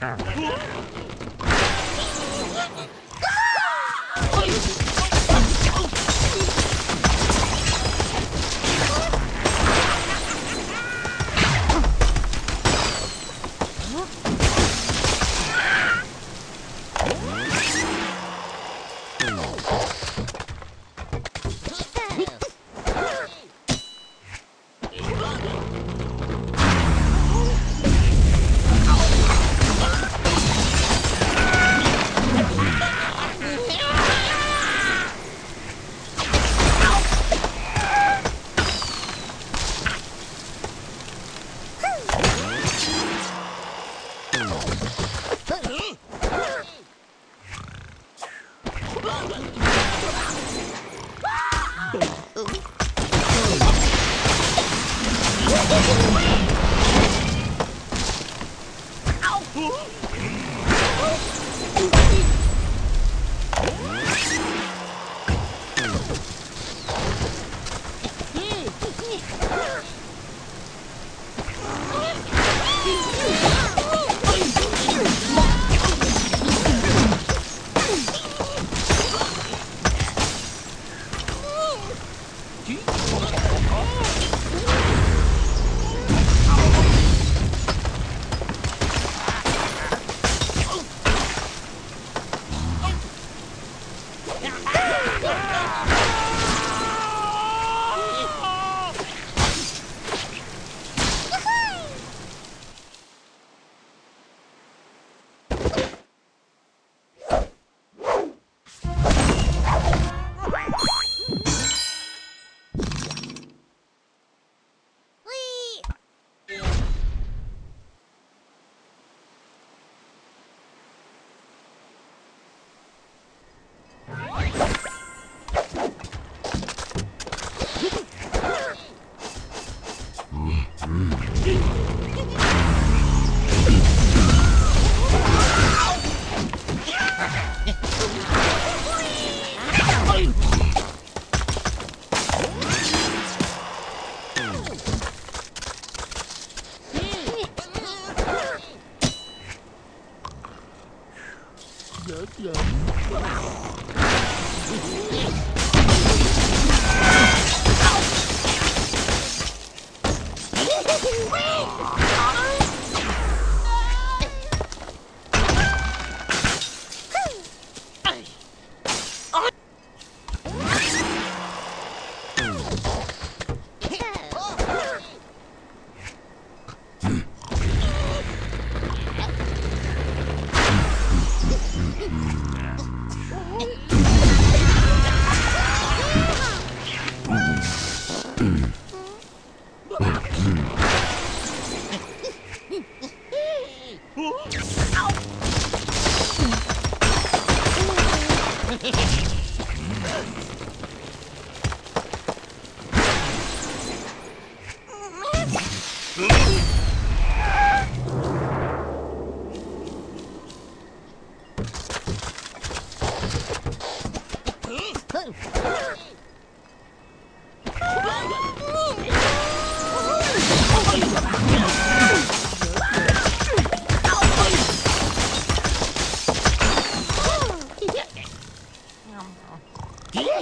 Ah. Ow! Oh. Yeah!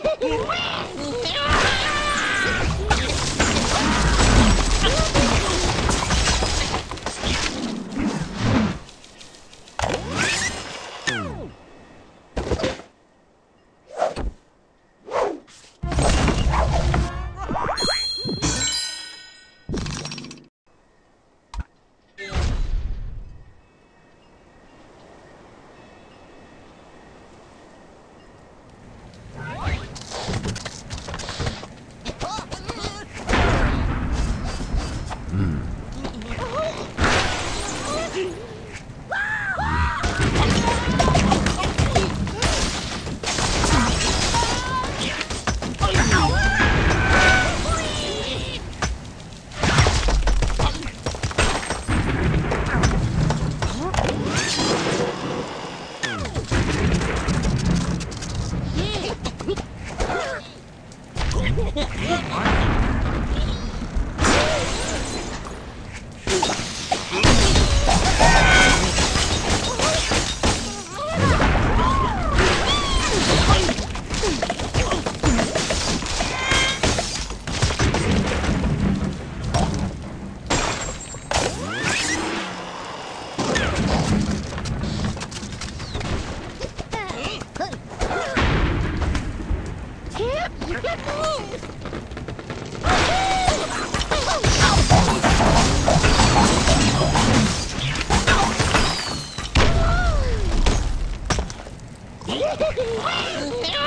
Woohoo!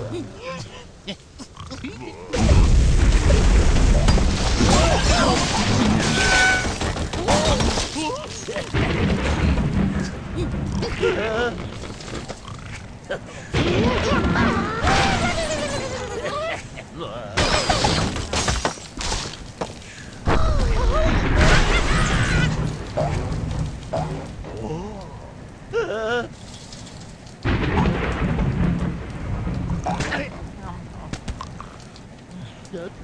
了。Good.